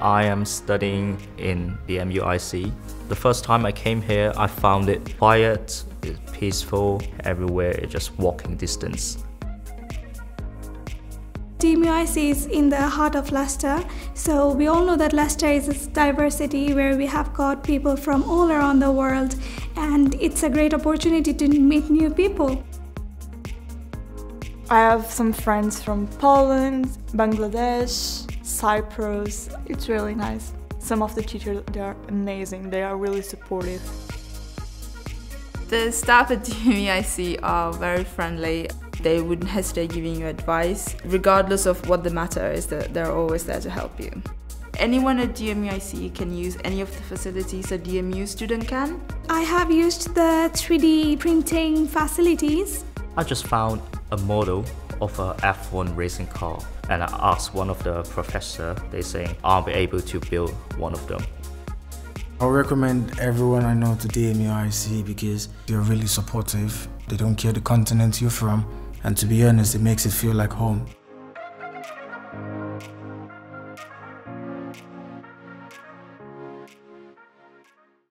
I am studying in DMUIC. The first time I came here, I found it quiet, peaceful, everywhere it's just walking distance. DMUIC is in the heart of Leicester, so we all know that Leicester is a diversity where we have got people from all around the world and it's a great opportunity to meet new people. I have some friends from Poland, Bangladesh, Cyprus. It's really nice. Some of the teachers they are amazing. They are really supportive. The staff at DMUIC are very friendly. They wouldn't hesitate giving you advice, regardless of what the matter is. They're always there to help you. Anyone at DMUIC can use any of the facilities a DMU student can. I have used the 3D printing facilities. I just found a model of a F1 racing car and I asked one of the professor, they saying I'll be able to build one of them. I recommend everyone I know to DMUIC because they're really supportive. They don't care the continent you're from and to be honest, it makes it feel like home.